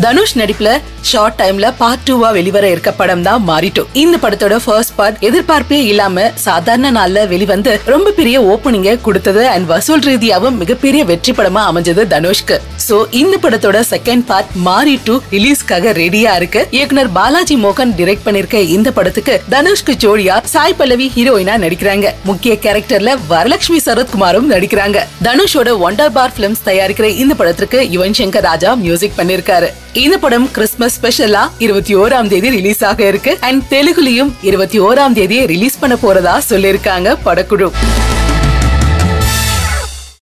தனுஷ் நடிப்புல ஷார்ட் டைம்ல பார்ட் டூவா வெளிவர இருக்க படம் தான் மாறிட்டோம். இந்த படத்தோட ஃபர்ஸ்ட் பார்ட் எதிர்பார்ப்பே இல்லாம சாதாரண நாள்ல வெளிவந்து ரொம்ப பெரிய ஓப்பனிங்க கொடுத்தது அண்ட் வசூல் ரீதியாவும் மிகப்பெரிய வெற்றி படமா அமைஞ்சது தனுஷ்க்கு. சோ இந்த படத்தோட செகண்ட் பார்ட் மாறி டூ ரிலீஸ்க்காக ரெடியா இருக்கு. இயக்குனர் பாலாஜி மோகன் டிரெக்ட் பண்ணிருக்க இந்த படத்துக்கு தனுஷ்க்கு ஜோடியா சாய் பல்லவி ஹீரோயினா நடிக்கிறாங்க. முக்கிய கேரக்டர்ல வரலட்சுமி சரத்குமாரும் நடிக்கிறாங்க. தனுஷோட ஒண்டர் பார் பிலிம்ஸ் தயாரிக்கிற இந்த படத்திற்கு யுவன் சங்கர் ராஜா மியூசிக் பண்ணிருக்காரு. இந்த படம் கிறிஸ்துமஸ் ஸ்பெஷலா இருபத்தி ஓராம் தேதி ரிலீஸ் ஆக இருக்கு. அண்ட் தெலுங்குலயும் இருபத்தி ஓராம் தேதி ரிலீஸ் பண்ண போறதா சொல்லிருக்காங்க படக்குழு.